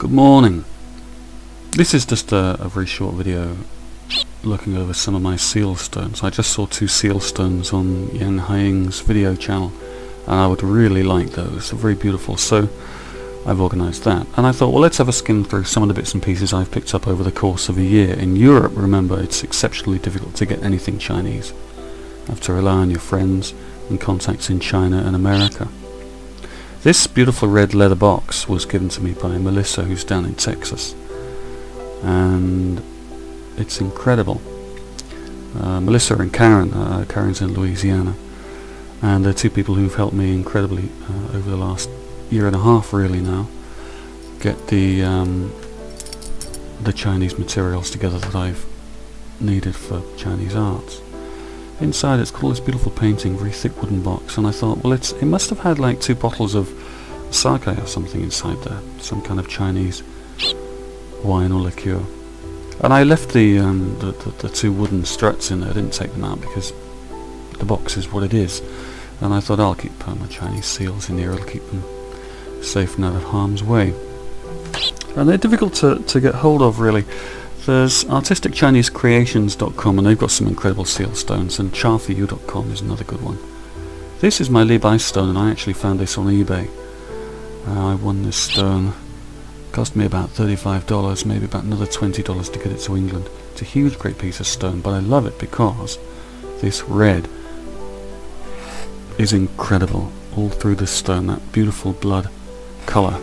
Good morning. This is just a, a, very short video looking over some of my seal stones. I just saw two seal stones on Yang Haiying's video channel and I would really like those. They're very beautiful so I've organised that. And I thought well let's have a skim through some of the bits and pieces I've picked up over the course of a year. In Europe remember it's exceptionally difficult to get anything Chinese. You have to rely on your friends and contacts in China and America. This beautiful red leather box was given to me by Melissa who's down in Texas and it's incredible. Uh, Melissa and Karen, uh, Karen's in Louisiana and they're two people who've helped me incredibly uh, over the last year and a half really now get the um, the Chinese materials together that I've needed for Chinese arts. Inside it's called this beautiful painting, very thick wooden box, and I thought, well, it's it must have had like two bottles of sake or something inside there, some kind of Chinese wine or liqueur. And I left the, um, the, the, the two wooden struts in there, I didn't take them out because the box is what it is. And I thought I'll keep uh, my Chinese seals in here, I'll keep them safe and out of harm's way. And they're difficult to, to get hold of really. There's artisticchinesecreations.com and they've got some incredible seal stones and charforyou.com is another good one. This is my Bai stone and I actually found this on eBay. Uh, I won this stone. Cost me about $35, maybe about another $20 to get it to England. It's a huge great piece of stone but I love it because this red is incredible all through the stone, that beautiful blood colour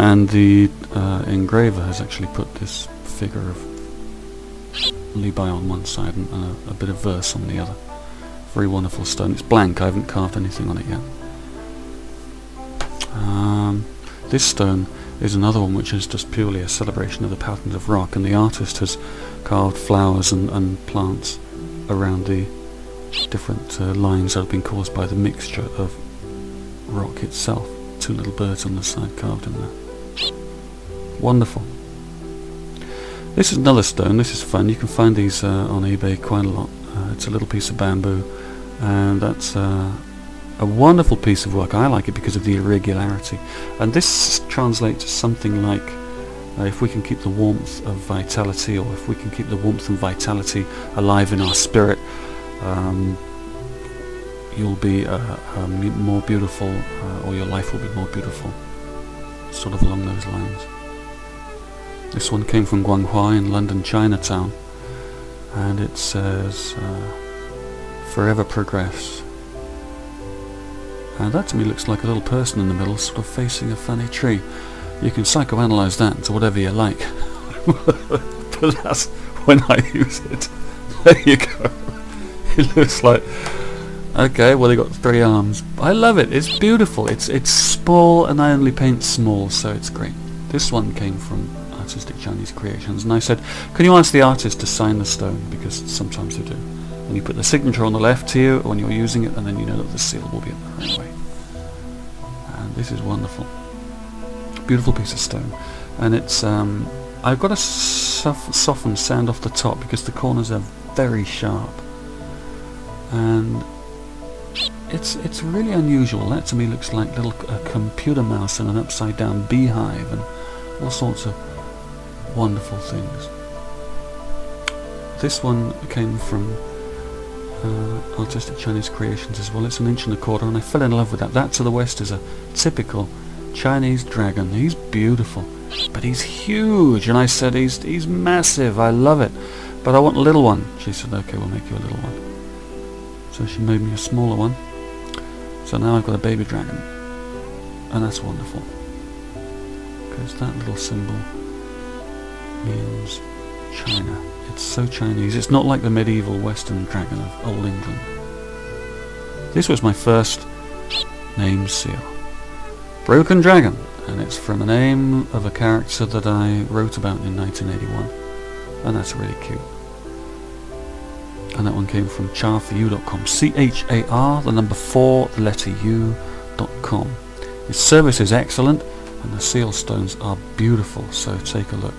and the uh, engraver has actually put this figure of Bai on one side and, a, a, bit of verse on the other. Very wonderful stone. It's blank, I haven't carved anything on it yet. Um, this stone is another one which is just purely a celebration of the patterns of rock and the artist has carved flowers and, and plants around the different uh, lines that have been caused by the mixture of rock itself. Two little birds on the side carved in there. Wonderful. This is another stone. This is fun. You can find these uh, on eBay quite a lot. Uh, it's a little piece of bamboo, and that's uh, a wonderful piece of work. I like it because of the irregularity. And this translates to something like uh, if we can keep the warmth of vitality, or if we can keep the warmth and vitality alive in our spirit, um, you'll be uh, uh, more beautiful, or your life will be more beautiful. Sort of along those lines. This one came from Guanghwa in London Chinatown and it says uh, forever progress. And that to me looks like a little person in the middle sort of facing a funny tree. You can psychoanalyze that into whatever you like. But that's when I use it. There you go. It looks like okay well they got three arms. I love it. It's beautiful. It's it's small and I only paint small so it's great. This one came from artistic Chinese creations. And I said can you ask the artist to sign the stone? Because sometimes they do. And you put the signature on the left here when you're using it and then you know that the seal will be in the right way. And this is wonderful. Beautiful piece of stone. And it's um, I've got to soften sand off the top because the corners are very sharp. And it's it's really unusual that to me looks like little a computer mouse in an upside down beehive and all sorts of wonderful things. This one came from uh, Artistic Chinese Creations as well. It's an inch and a quarter and I fell in love with that. That to the west is a typical Chinese dragon. He's beautiful, but he's huge. And I said, he's, he's massive. I love it. But I want a little one. She said, okay, we'll make you a little one. So she made me a smaller one. So now I've got a baby dragon. And that's wonderful. Because that little symbol means China. It's so Chinese. It's not like the medieval Western dragon of Old England. This was my first name seal. Broken Dragon, and it's from a name of a character that I wrote about in 1981. And that's really cute. And that one came from charforyou.com. C-H-A-R, the number 4, the letter U.com. Its service is excellent, and the seal stones are beautiful, so take a look.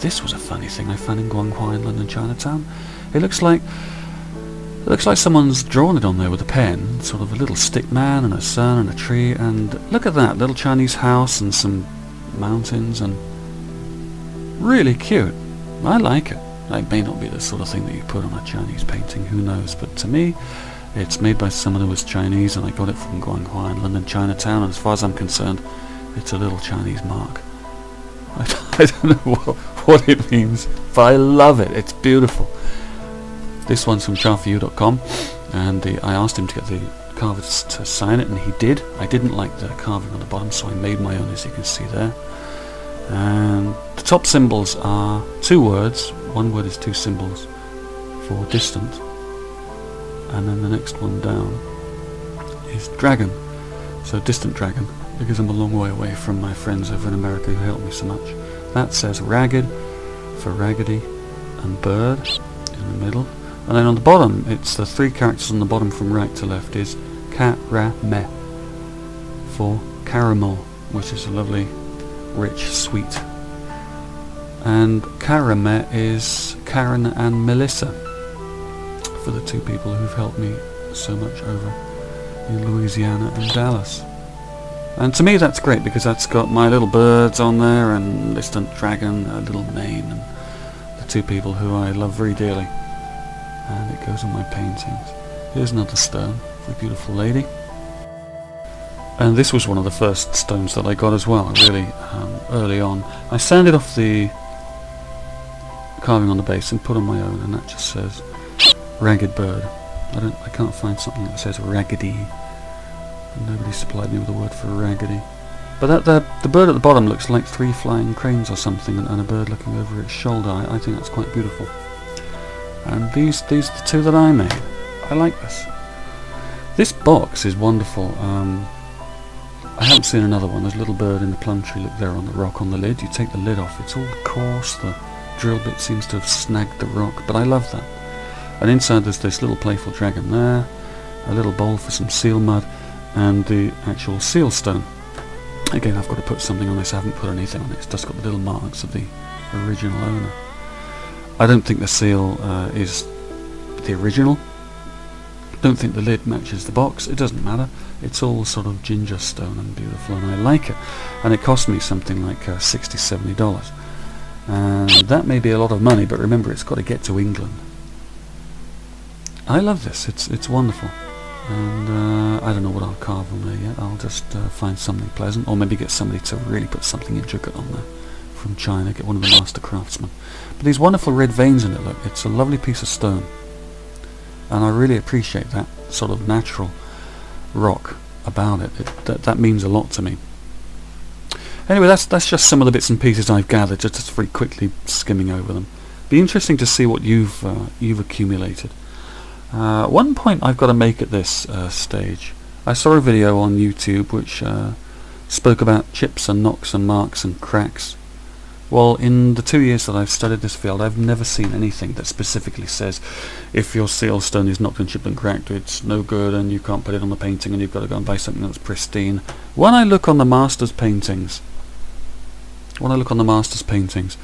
This was a funny thing I found in Guanghwa in London Chinatown. It looks like It looks like someone's drawn it on there with a pen, sort of a little stick man and a sun and a tree, and look at that, little Chinese house and some mountains, and really cute. I like it. It may not be the sort of thing that you put on a Chinese painting, who knows, but to me, it's made by someone who was Chinese, and I got it from Guanghwa in London Chinatown, and as far as I'm concerned, it's a little Chinese mark. I, don't know what, what it means, but I love it. It's beautiful. This one's from charforyou.com, and the, I asked him to get the carver to sign it, and he did. I didn't like the carving on the bottom, so I made my own, as you can see there. And the top symbols are two words. One word is two symbols for distant, and then the next one down is dragon. So distant dragon because I'm a long way away from my friends over in America who helped me so much. That says ragged for raggedy and bird in the middle. And then on the bottom, it's the three characters on the bottom from right to left is ka-ra-me for caramel, which is a lovely, rich, sweet. And Karame is Karen and Melissa for the two people who've helped me so much over in Louisiana and Dallas. And to me that's great because that's got my little birds on there and Distant Dragon, a little name and the two people who I love very dearly. And it goes on my paintings. Here's another stone for a beautiful lady. And this was one of the first stones that I got as well, really um, early on. I sanded off the carving on the base and put on my own and that just says ragged bird. I don't I can't find something that says raggedy Nobody supplied me with a word for raggedy. But that, the, the bird at the bottom looks like three flying cranes or something, and, and a bird looking over its shoulder. I, I, think that's quite beautiful. And these, these are the two that I made. I like this. This box is wonderful. Um, I haven't seen another one. There's a little bird in the plum tree, look there on the rock on the lid. You take the lid off, it's all coarse, the drill bit seems to have snagged the rock, but I love that. And inside there's this little playful dragon there, a little bowl for some seal mud, and the actual seal stone. Again, I've got to put something on this. I haven't put anything on it. It's just got the little marks of the original owner. I don't think the seal uh, is the original. Don't think the lid matches the box. It doesn't matter. It's all sort of ginger stone and beautiful, and I like it. And it cost me something like uh, 60 70 dollars. And that may be a lot of money, but remember, it's got to get to England. I love this. It's it's wonderful and uh, I don't know what I'll carve on there yet. I'll just uh, find something pleasant, or maybe get somebody to really put something intricate on there from China, get one of the master craftsmen. But these wonderful red veins in it, look, it's a lovely piece of stone. And I really appreciate that sort of natural rock about it. it that, that means a lot to me. Anyway, that's that's just some of the bits and pieces I've gathered, just, just very quickly skimming over them. Be interesting to see what you've uh, you've accumulated. Uh, one point I've got to make at this uh, stage. I saw a video on YouTube which uh, spoke about chips and knocks and marks and cracks. Well, in the two years that I've studied this field, I've never seen anything that specifically says if your seal stone is knocked and chipped and cracked, it's no good and you can't put it on the painting and you've got to go and buy something that's pristine. When I look on the master's paintings, when I look on the master's paintings,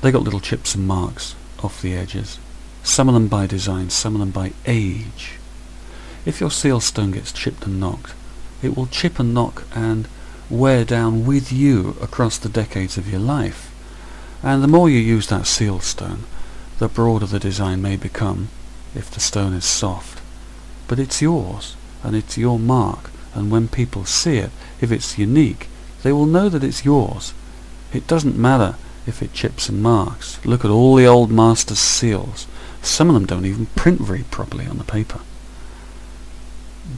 they got little chips and marks off the edges. Some of them by design, some of them by age. If your seal stone gets chipped and knocked, it will chip and knock and wear down with you across the decades of your life. And the more you use that seal stone, the broader the design may become if the stone is soft. But it's yours, and it's your mark, and when people see it, if it's unique, they will know that it's yours. It doesn't matter if it chips and marks. Look at all the old master's seals. Some of them don't even print very properly on the paper.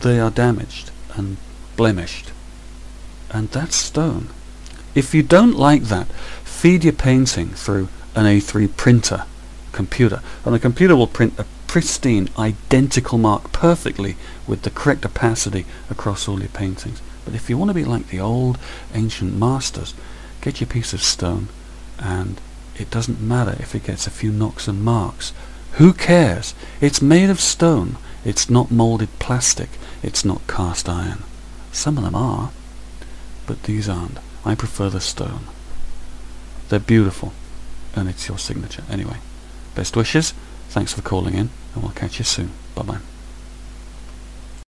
They are damaged and blemished. And that's stone. If you don't like that, feed your painting through an A3 printer computer, and the computer will print a pristine, identical mark perfectly with the correct opacity across all your paintings. But if you want to be like the old ancient masters, get your piece of stone, and it doesn't matter if it gets a few knocks and marks. Who cares? It's made of stone. It's not moulded plastic. It's not cast iron. Some of them are, but these aren't. I prefer the stone. They're beautiful, and it's your signature. Anyway, best wishes, thanks for calling in, and we'll catch you soon. Bye bye.